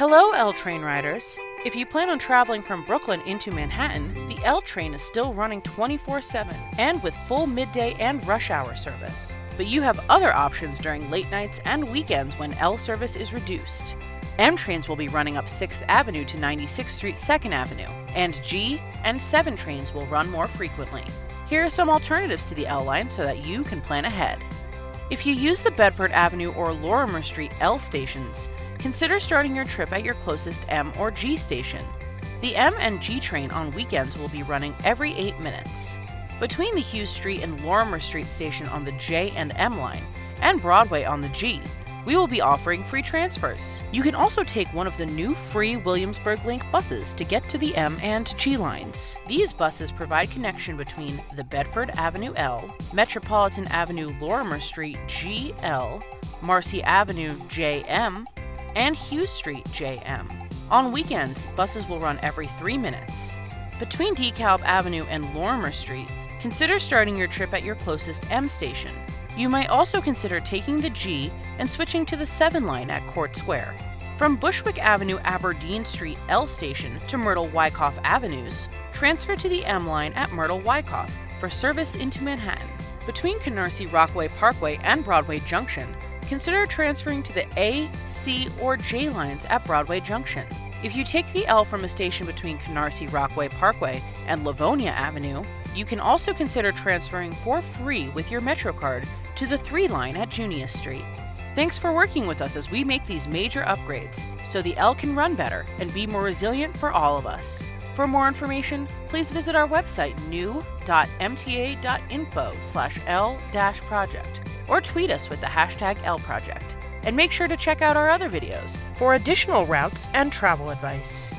Hello, L train riders. If you plan on traveling from Brooklyn into Manhattan, the L train is still running 24 7 and with full midday and rush hour service. But you have other options during late nights and weekends when L service is reduced. M trains will be running up 6th Avenue to 96th Street 2nd Avenue, and G and 7 trains will run more frequently. Here are some alternatives to the L line so that you can plan ahead. If you use the Bedford Avenue or Lorimer Street L stations, consider starting your trip at your closest M or G station. The M and G train on weekends will be running every 8 minutes. Between the Hewes Street and Lorimer Street station on the J and M line, and Broadway on the G, we will be offering free transfers. You can also take one of the new free Williamsburg Link buses to get to the M and G lines. These buses provide connection between the Bedford Avenue L, Metropolitan Avenue Lorimer Street GL, Marcy Avenue JM, and Hewes Street JM. On weekends, buses will run every three minutes. Between DeKalb Avenue and Lorimer Street, consider starting your trip at your closest M station. You might also consider taking the G and switching to the 7 line at Court Square. From Bushwick Avenue Aberdeen Street L station to Myrtle Wyckoff Avenues, transfer to the M line at Myrtle Wyckoff for service into Manhattan. Between Canarsie Rockaway Parkway and Broadway Junction, consider transferring to the A, C, or J lines at Broadway Junction. If you take the L from a station between Canarsie Rockaway Parkway and Livonia Avenue, you can also consider transferring for free with your MetroCard to the 3 line at Junius Street. Thanks for working with us as we make these major upgrades so the L can run better and be more resilient for all of us. For more information, please visit our website new.mta.info slash L-project or tweet us with the hashtag L-project. And make sure to check out our other videos for additional routes and travel advice.